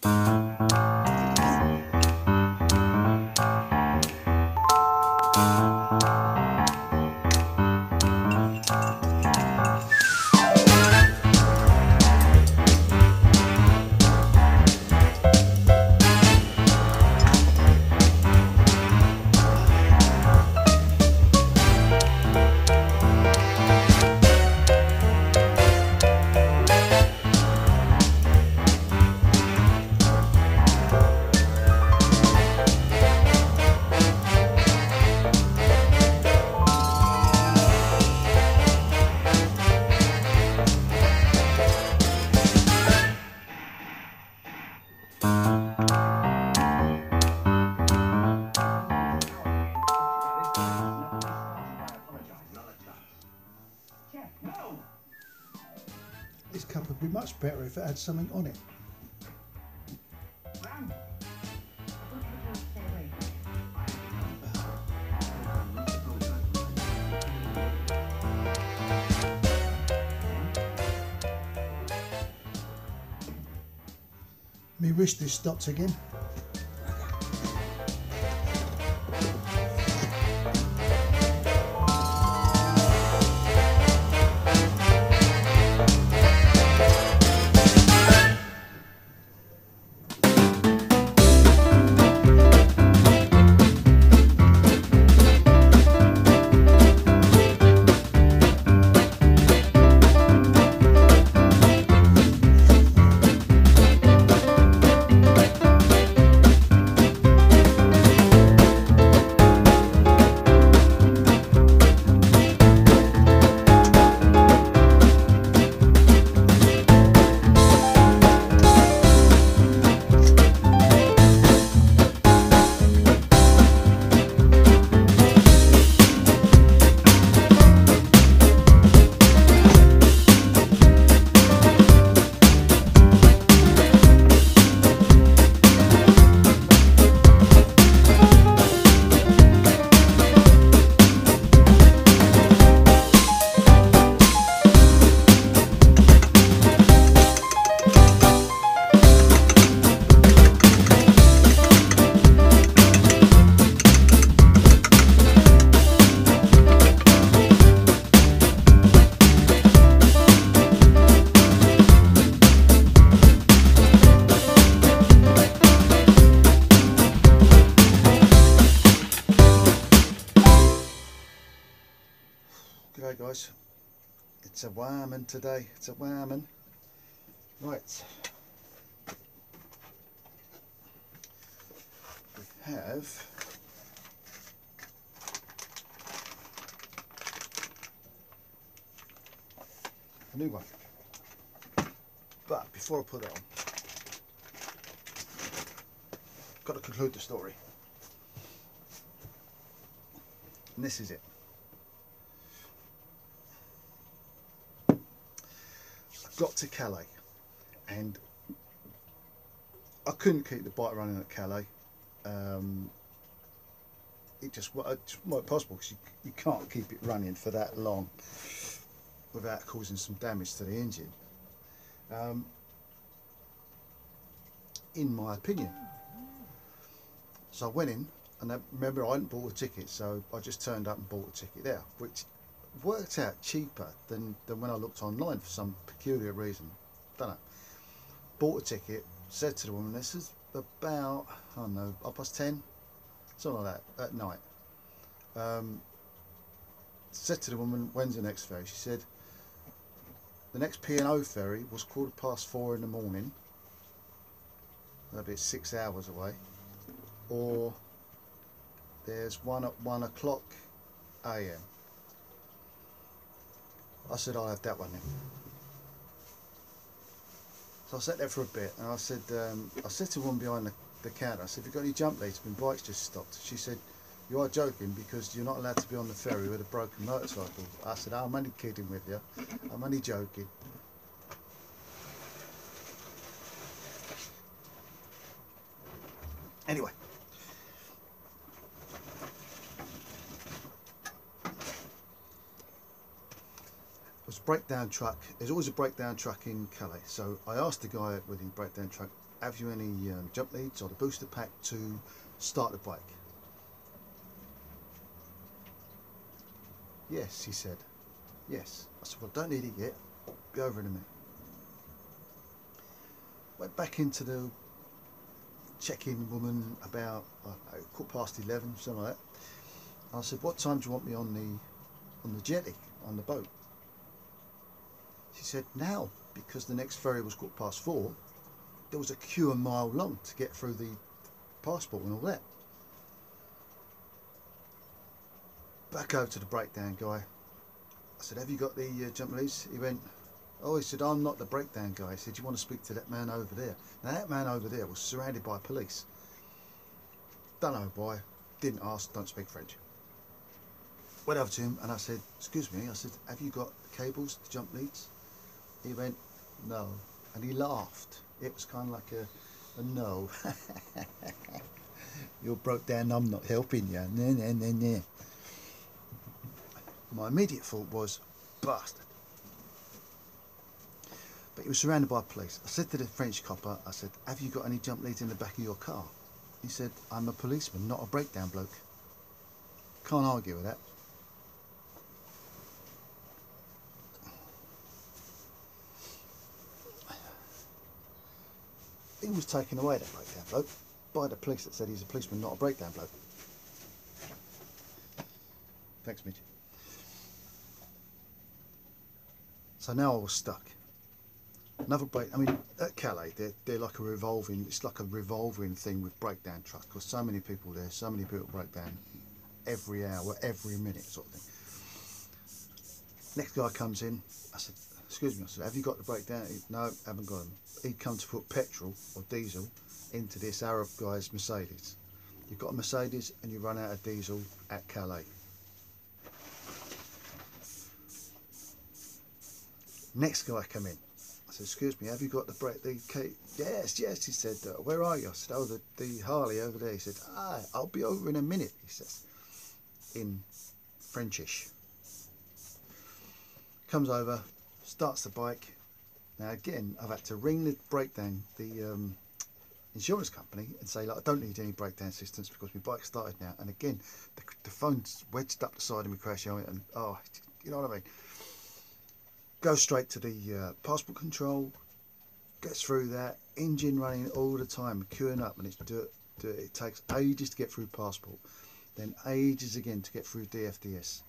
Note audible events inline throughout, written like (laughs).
This it had something on it. Me wish this stopped again. Guys, it's a whammon today, it's a whammon. Right, we have a new one. But before I put it on, got to conclude the story. And this is it. Got to Calais and I couldn't keep the bike running at Calais. Um, it just wasn't possible because you, you can't keep it running for that long without causing some damage to the engine. Um, in my opinion. So I went in and I, remember I hadn't bought a ticket so I just turned up and bought a ticket there which worked out cheaper than, than when I looked online for some peculiar reason. Don't know. Bought a ticket, said to the woman, this is about, I don't know, half past 10, something like that, at night. Um, said to the woman, when's the next ferry? She said, the next P&O ferry was quarter past four in the morning. That'd be six hours away. Or there's one at one o'clock a.m. I said, I'll have that one then. So I sat there for a bit and I said, um, I said to one behind the, the counter, I said, have you got any jump leads? My bike's just stopped. She said, you are joking because you're not allowed to be on the ferry with a broken motorcycle. I said, I'm only kidding with you. I'm only joking. Anyway. It was a breakdown truck. There's always a breakdown truck in Calais. So I asked the guy with the breakdown truck, have you any um, jump leads or the booster pack to start the bike? Yes, he said. Yes. I said, well, don't need it yet. Be over in a minute. Went back into the check-in woman about uh, quarter past 11, something like that. I said, what time do you want me on the on the jetty, on the boat? She said, now, because the next ferry was quarter past four, there was a queue a mile long to get through the passport and all that. Back over to the breakdown guy. I said, have you got the uh, jump leads? He went, oh, he said, I'm not the breakdown guy. He said, you want to speak to that man over there? Now, that man over there was surrounded by police. Don't know why. Didn't ask, don't speak French. Went over to him and I said, excuse me, I said, have you got cables to jump leads? He went, no. And he laughed. It was kind of like a, a no. (laughs) You're broke down, I'm not helping you. Nah, nah, nah, nah. My immediate thought was, bastard. But he was surrounded by police. I said to the French copper, I said, have you got any jump leads in the back of your car? He said, I'm a policeman, not a breakdown bloke. Can't argue with that. He was taken away, that breakdown bloke, by the police that said he's a policeman, not a breakdown bloke. Thanks, Mitch. So now I was stuck. Another break. I mean, at Calais, they're, they're like a revolving. It's like a revolving thing with breakdown trucks because so many people there, so many people break down every hour, every minute, sort of thing. Next guy comes in. I said, "Excuse me." I said, "Have you got the breakdown?" He, no, haven't got them. He'd come to put petrol or diesel into this Arab guy's Mercedes. You've got a Mercedes and you run out of diesel at Calais. Next guy come in. I said, excuse me, have you got the brake, the? Yes, yes, he said, uh, where are you? I said, oh, the, the Harley over there. He said, ah, I'll be over in a minute, he says, in Frenchish. Comes over, starts the bike. Now again, I've had to ring the breakdown, the um, insurance company and say, like, I don't need any breakdown assistance because my bike started now. And again, the, the phone's wedged up the side of my crash helmet and, oh, you know what I mean? Go straight to the uh, passport control, gets through that, engine running all the time, queuing up, and it's dirt, dirt. It takes ages to get through passport, then ages again to get through DFDS.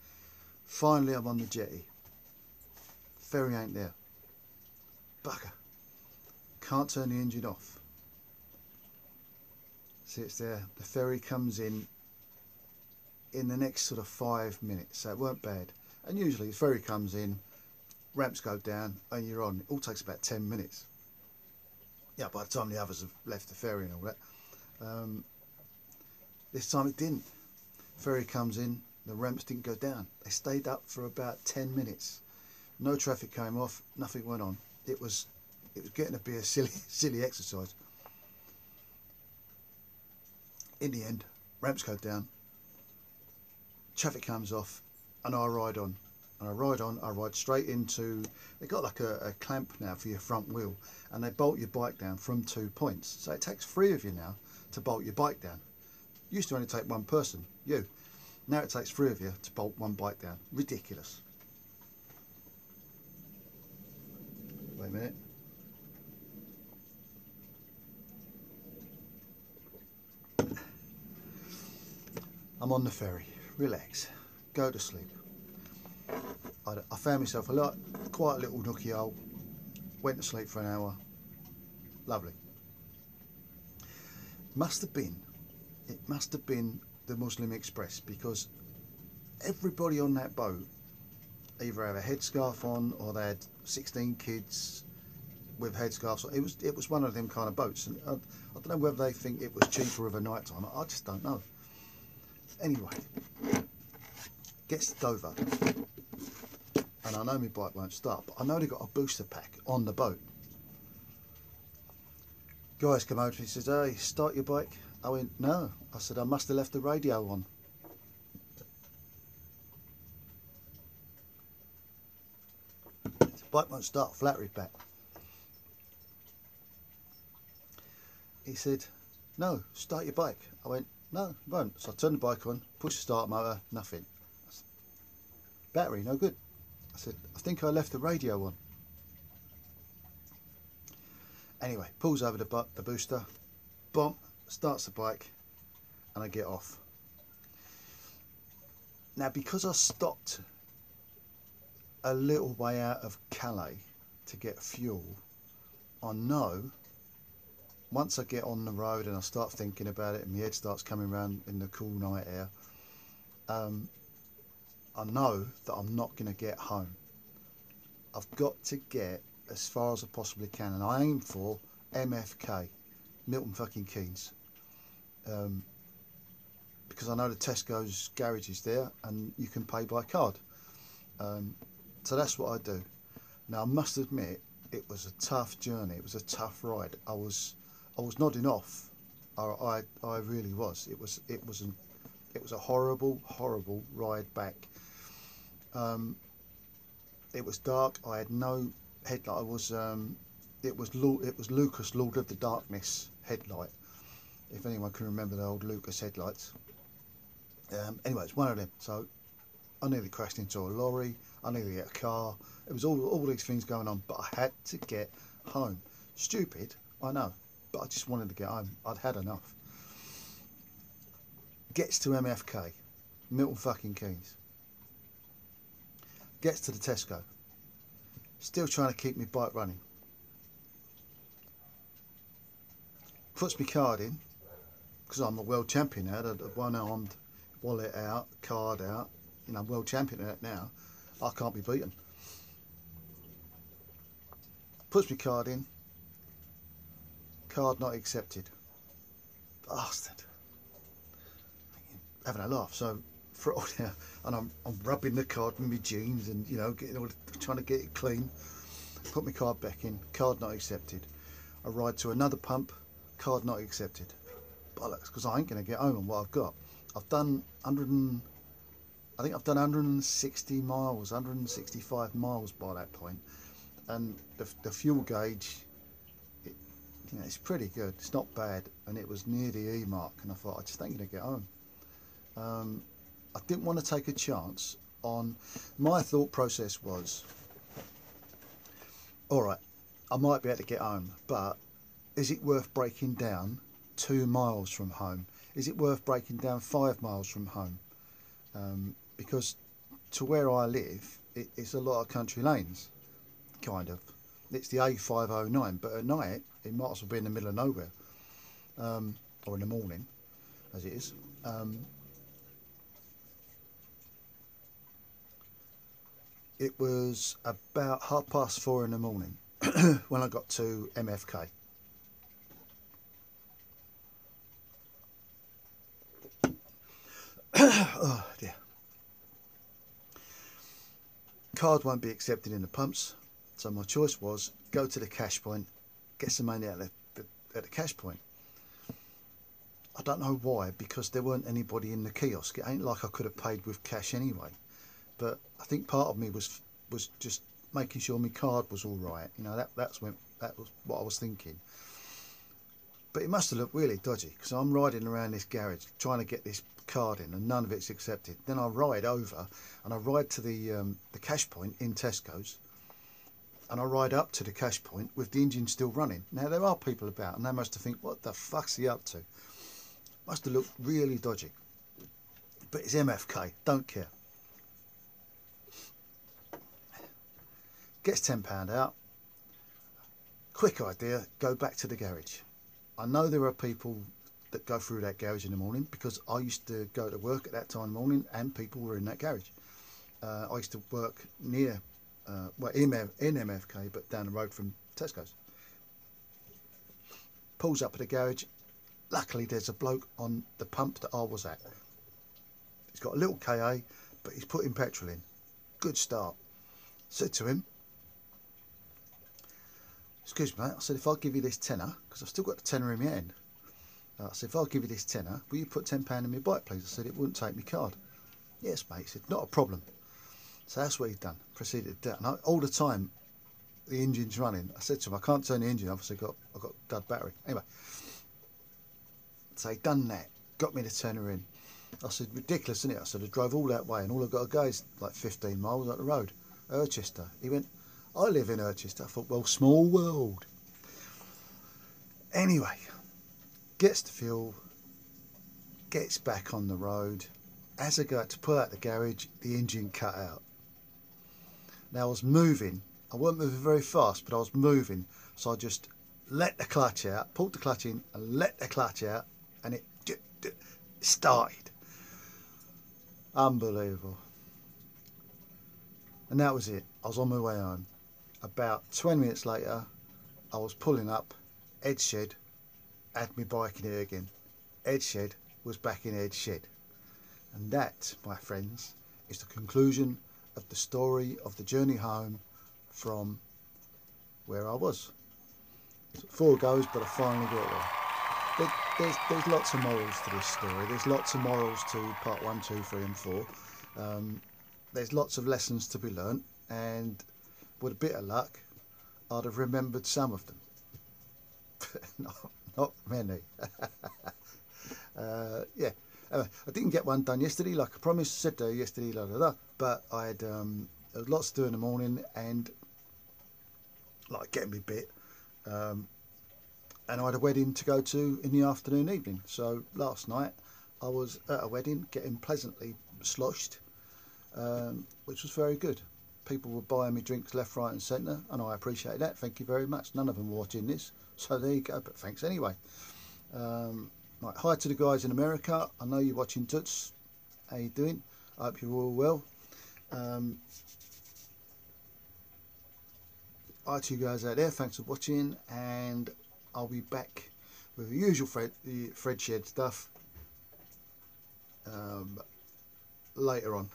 Finally, I'm on the jetty. Ferry ain't there. Bugger. Can't turn the engine off. See, it's there. The ferry comes in in the next sort of five minutes, so it weren't bad. And usually, the ferry comes in ramps go down and you're on. It all takes about 10 minutes. Yeah, by the time the others have left the ferry and all that. Um, this time it didn't. Ferry comes in, the ramps didn't go down. They stayed up for about 10 minutes. No traffic came off, nothing went on. It was it was getting to be a silly (laughs) silly exercise. In the end, ramps go down, traffic comes off, and I ride on and I ride on, I ride straight into, they've got like a, a, clamp now for your front wheel and they bolt your bike down from two points. So it takes three of you now to bolt your bike down. Used to only take one person, you. Now it takes three of you to bolt one bike down. Ridiculous. A minute. I'm on the ferry. Relax. Go to sleep. I, I found myself a lot, quite a little nookie hole. Went to sleep for an hour. Lovely. Must have been, it must have been the Muslim Express because everybody on that boat either had a headscarf on or they had 16 kids with headscarves. It was it was one of them kind of boats, and I, I don't know whether they think it was cheaper of a night time. I just don't know. Anyway, gets to Dover and I know my bike won't start, but I know they've got a booster pack on the boat. Guys come over to me and says, hey, start your bike. I went, no. I said, I must have left the radio on. Bike won't start, flat back. he said, no, start your bike. I went, no, it won't. So I turned the bike on, pushed the start motor, nothing. Battery, no good. I said, I think I left the radio on. Anyway, pulls over the, the booster, bump, starts the bike, and I get off. Now, because I stopped a little way out of Calais to get fuel, I know once I get on the road and I start thinking about it and my head starts coming around in the cool night air, um, I know that I'm not going to get home. I've got to get as far as I possibly can and I aim for MFK, Milton fucking Keynes. Um, because I know the Tesco's garage is there and you can pay by card. Um, so that's what I do. Now I must admit it was a tough journey. It was a tough ride. I was I was nodding off. I, I, I really was. It was it was an, it was a horrible horrible ride back. Um, it was dark. I had no headlight. I was um, it was it was Lucas Lord of the Darkness headlight. If anyone can remember the old Lucas headlights. Um, anyway, it's one of them. So I nearly crashed into a lorry. I nearly hit a car. It was all all these things going on, but I had to get home. Stupid, I know but I just wanted to get home. I'd had enough. Gets to MFK, Milton fucking Keynes. Gets to the Tesco. Still trying to keep my bike running. Puts my card in, because I'm a world champion now, the one armed wallet out, card out, you know, world champion at now. I can't be beaten. Puts my card in, Card not accepted. Bastard. Having a laugh. So for all now, and I'm, I'm rubbing the card with my jeans and you know getting all trying to get it clean. Put my card back in. Card not accepted. I ride to another pump. Card not accepted. Bollocks, because I ain't going to get home on what I've got. I've done 100 and I think I've done 160 miles, 165 miles by that point, and the, the fuel gauge you know, it's pretty good. It's not bad, and it was near the E mark, and I thought I just ain't gonna get home. Um, I didn't want to take a chance on. My thought process was, all right, I might be able to get home, but is it worth breaking down two miles from home? Is it worth breaking down five miles from home? Um, because to where I live, it, it's a lot of country lanes, kind of it's the A509, but at night it might as well be in the middle of nowhere, um, or in the morning, as it is. Um, it was about half past four in the morning (clears throat) when I got to MFK. (clears throat) oh dear. Card won't be accepted in the pumps. So my choice was go to the cash point, get some money out of the, at the cash point. I don't know why, because there weren't anybody in the kiosk. It ain't like I could have paid with cash anyway. But I think part of me was was just making sure my card was all right. You know, that that's when that was what I was thinking. But it must have looked really dodgy because I'm riding around this garage trying to get this card in and none of it's accepted. Then I ride over and I ride to the um, the cash point in Tesco's and I ride up to the cash point with the engine still running. Now there are people about and they must have think, what the fuck's he up to? Must have looked really dodgy. But it's MFK, don't care. Gets £10 out. Quick idea, go back to the garage. I know there are people that go through that garage in the morning because I used to go to work at that time in the morning and people were in that garage. Uh, I used to work near uh, well, in, in MFK, but down the road from Tesco's. Pulls up at the garage. Luckily, there's a bloke on the pump that I was at. He's got a little KA, but he's putting petrol in. Good start. Said to him, Excuse me, mate. I said, if I give you this tenner, because I've still got the tenner in my hand. Uh, I said, if I'll give you this tenner, will you put £10 in my bike, please? I said, it wouldn't take me card. Yes, mate. He said, not a problem. So that's what he's done. Proceeded to do And all the time, the engine's running. I said to him, I can't turn the engine off. I said, got, I've got dead battery. Anyway, So he done that, got me turn her in. I said, ridiculous, isn't it? I said, I drove all that way and all I've got to go is like 15 miles up the road, Irchester. He went, I live in Irchester. I thought, well, small world. Anyway, gets to fuel, gets back on the road. As I got to pull out the garage, the engine cut out. Now I was moving. I wasn't moving very fast, but I was moving. So I just let the clutch out, pulled the clutch in, and let the clutch out, and it started. Unbelievable. And that was it. I was on my way home. About 20 minutes later, I was pulling up. Ed Shed had my bike in again. Ed was back in Ed Shed. And that, my friends, is the conclusion of the story of the journey home from where I was. four goes, but I finally got there. there. There's, there's lots of morals to this story. There's lots of morals to part one, two, three, and four. Um, there's lots of lessons to be learnt, and with a bit of luck, I'd have remembered some of them. (laughs) not, not many. uh, yeah. Uh, I didn't get one done yesterday, like I promised. Said yesterday, blah, blah, blah, but I had um, lots to do in the morning and like getting me bit. Um, and I had a wedding to go to in the afternoon, evening. So last night I was at a wedding, getting pleasantly sloshed, um, which was very good. People were buying me drinks left, right, and centre, and I appreciate that. Thank you very much. None of them watching this, so there you go. But thanks anyway. Um, Right, hi to the guys in America. I know you're watching Toots. How you doing? I hope you're all well. Um, hi to you guys out there. Thanks for watching, and I'll be back with the usual Fred, the Fred Shed stuff um, later on.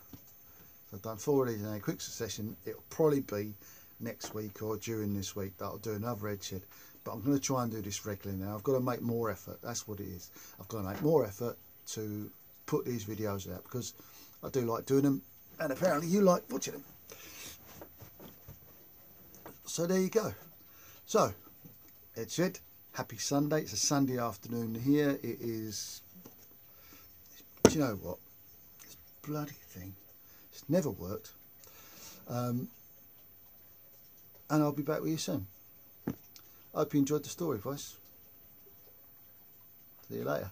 I've done four of these in a quick succession. It'll probably be next week or during this week that I'll do another Red Shed but I'm going to try and do this regularly now. I've got to make more effort. That's what it is. I've got to make more effort to put these videos out because I do like doing them and apparently you like watching them. So there you go. So, it's it. Happy Sunday. It's a Sunday afternoon here. It is, do you know what? This bloody thing, it's never worked. Um, and I'll be back with you soon. I hope you enjoyed the story, boys. See you later.